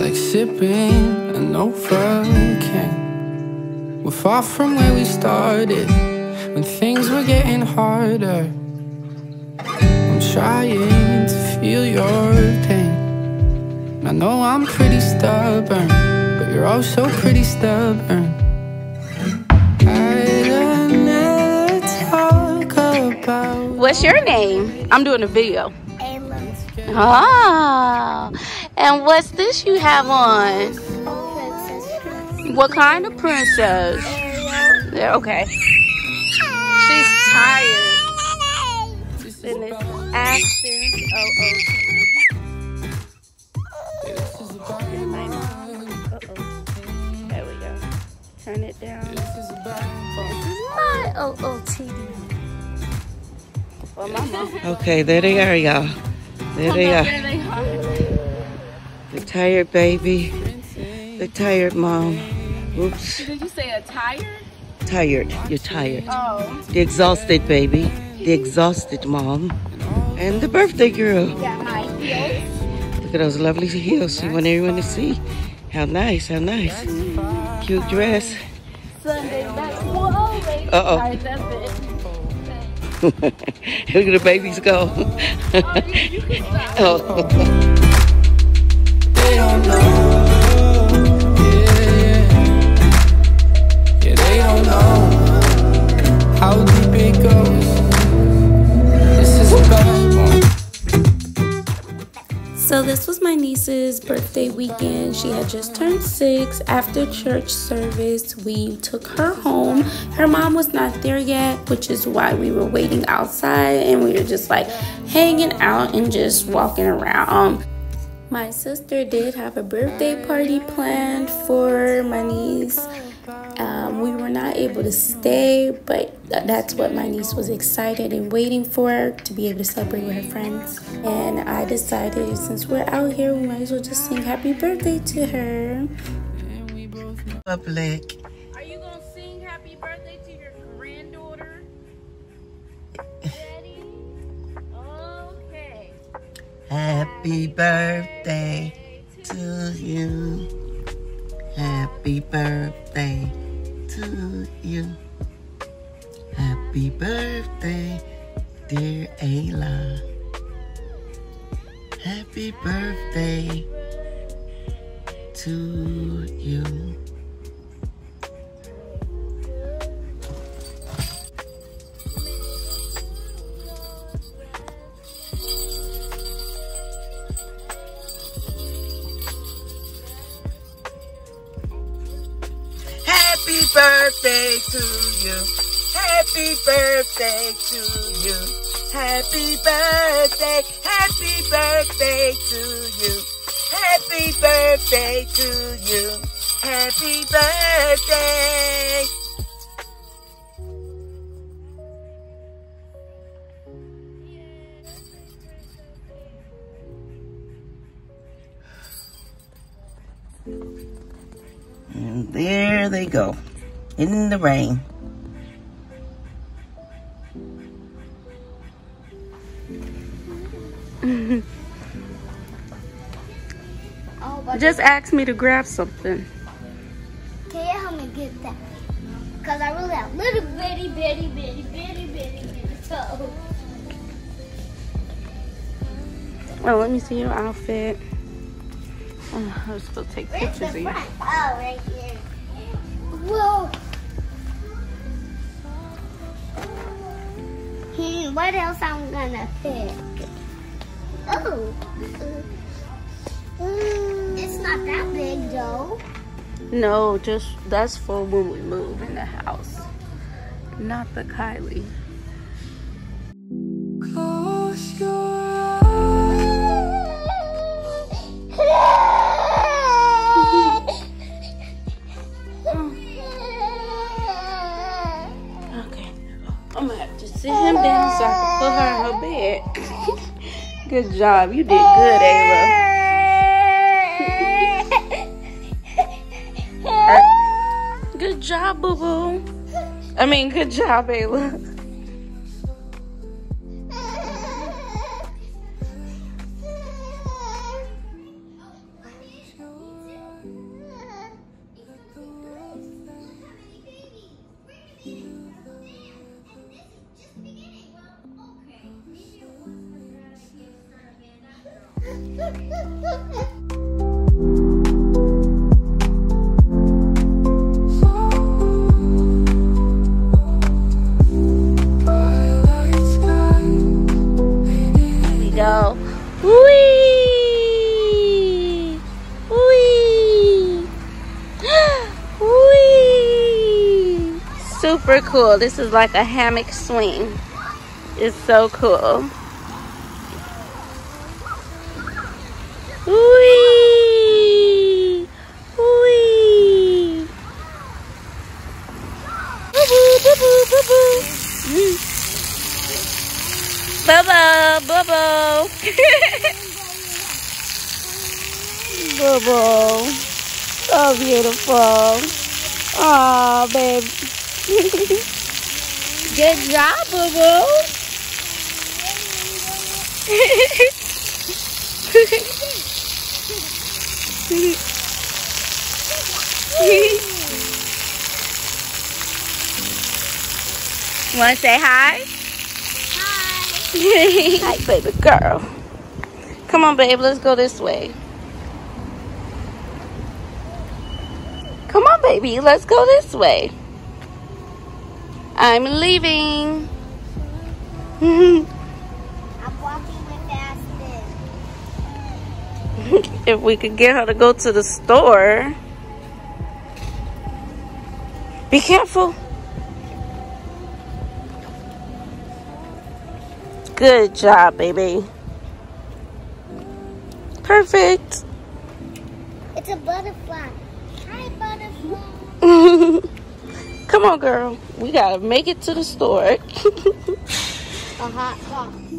like sipping an Novocaine. We're far from where we started when things were getting harder. I'm trying to feel your pain. I know I'm pretty stubborn, but you're also pretty stubborn. I'd never talk about. What's your name? I'm doing a video. Ayla. Ah, and what's this you have on? Princess What kind of princess? Yeah, okay. She's tired. And it's Aspen OOT. Uh-oh. There we go. Turn it down. My OOTD. For my mom. Okay, there they are, y'all. There they are. They. The tired baby, the tired mom. Oops, Did you say a tired? tired. You're tired. Oh. The exhausted baby, the exhausted mom, and the birthday girl. My heels. Look at those lovely heels. You want everyone to see. How nice, how nice. Cute dress. Sunday back. Whoa, oh, baby. Uh-oh. Sorry, that's it. Look at the babies go. oh. They don't So this was my niece's birthday weekend. She had just turned six. After church service, we took her home. Her mom was not there yet, which is why we were waiting outside and we were just like hanging out and just walking around. My sister did have a birthday party planned for my niece. Able to stay, but th- that's what my niece was excited and waiting for to be able to celebrate with her friends. And I decided since we're out here, we might as well just sing happy birthday to her. And we both public. Are you gonna sing happy birthday to your granddaughter? Ready? Okay. Happy birthday to you. Happy birthday to you. Happy birthday, dear Ayla. Happy birthday to you. Birthday to you. Happy birthday to you. Happy birthday. Happy birthday to you. Happy birthday to you. Happy birthday. And there they go. In the rain. Oh, Just ask me to grab something. can you help me get that? Because I really have little bitty, bitty, bitty, bitty, bitty, bitty toes. Oh, let me see your outfit. Oh, I was supposed to take Where's pictures of you. Oh, right here. Whoa. What else I'm gonna pick? Oh. Mm, It's not that big though. No, just that's for when we move in the house. Not the Kylie. Good job. You did good, Ayla. Good job, boo boo. I mean, good job, Ayla. go. Wee! Wee! Wee! Super cool. This is like a hammock swing. It's so cool. Wee! Wee! Boo boo boo boo boo boo. Bubble, bubble. bubble. So beautiful. Aw, babe. Good job, boo Want to say hi? Hi. hi, baby girl. Come on, babe. Let's go this way. Come on, baby. Let's go this way. I'm leaving. I'm walking with Aspen. if we could get her to go to the store. Be careful. Good job, baby. Perfect. It's a butterfly. Hi, butterfly. Come on, girl. We gotta make it to the store. A hot dog.